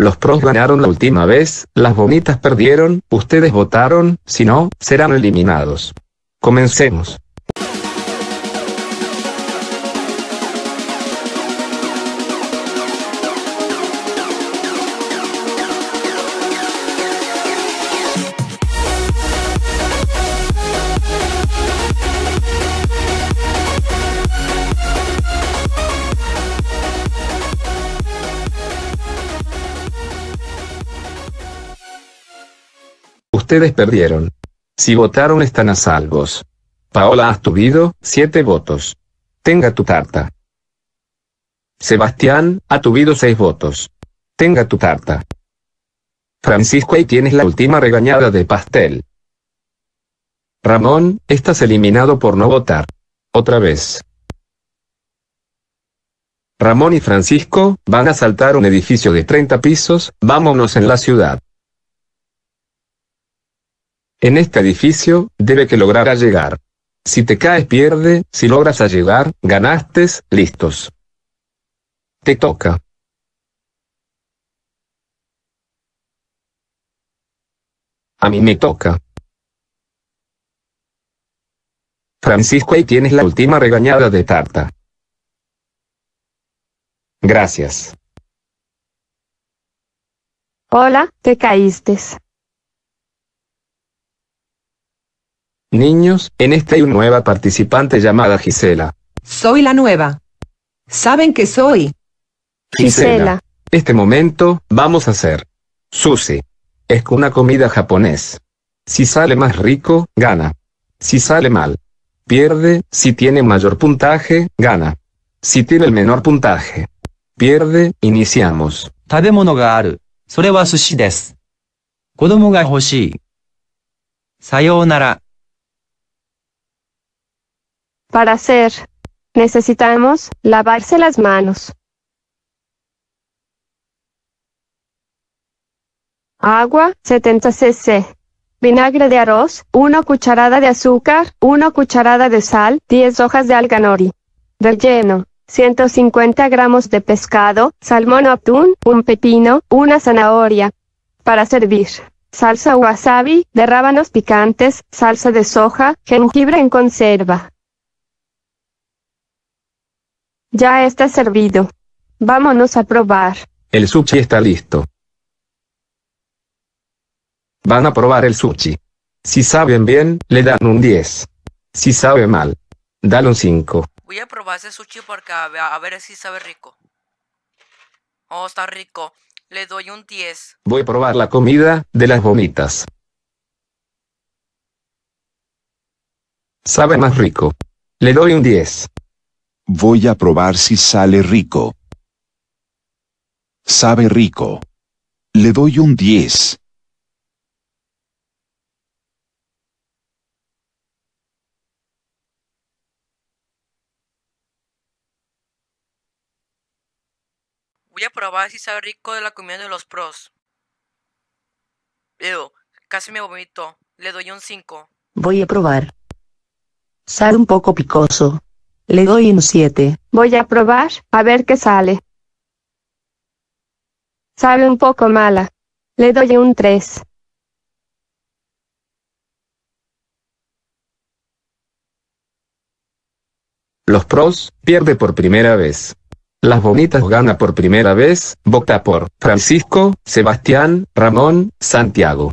Los pros ganaron la última vez, las bonitas perdieron, ustedes votaron, si no, serán eliminados. Comencemos. Ustedes perdieron. Si votaron están a salvos. Paola has tuvido, siete votos. Tenga tu tarta. Sebastián, ha tuvido seis votos. Tenga tu tarta. Francisco, ahí tienes la última regañada de pastel. Ramón, estás eliminado por no votar. Otra vez. Ramón y Francisco, van a saltar un edificio de 30 pisos, vámonos en la ciudad. En este edificio, debe que lograr llegar. Si te caes pierde, si logras llegar, ganaste, listos. Te toca. A mí me toca. Francisco, ahí tienes la última regañada de tarta. Gracias. Hola, te caíste. Niños, en esta hay una nueva participante llamada Gisela. Soy la nueva. ¿Saben qué soy? Gisela. Este momento, vamos a hacer. Sushi. Es una comida japonés. Si sale más rico, gana. Si sale mal, pierde. Si tiene mayor puntaje, gana. Si tiene el menor puntaje, pierde. Iniciamos. 食べ物がある。それは寿司です。子供が欲しい。さようなら。 Para hacer, necesitamos lavarse las manos. Agua, 70 cc. Vinagre de arroz, 1 cucharada de azúcar, 1 cucharada de sal, 10 hojas de alganori. Relleno, 150 gramos de pescado, salmón o atún, un pepino, una zanahoria. Para servir, salsa wasabi, de rábanos picantes, salsa de soja, jengibre en conserva. Ya está servido. Vámonos a probar. El sushi está listo. Van a probar el sushi. Si saben bien, le dan un 10. Si sabe mal, dale un 5. Voy a probar ese sushi porque a ver, a ver si sabe rico. Oh, está rico. Le doy un 10. Voy a probar la comida de las bonitas. Sabe más rico. Le doy un 10. Voy a probar si sale rico. Sabe rico. Le doy un 10. Voy a probar si sabe rico de la comida de los pros. Ew, casi me vomito. Le doy un 5. Voy a probar. Sale un poco picoso. Le doy un 7. Voy a probar, a ver qué sale. Sabe un poco mala. Le doy un 3. Los pros, pierde por primera vez. Las bonitas gana por primera vez, vota por Francisco, Sebastián, Ramón, Santiago.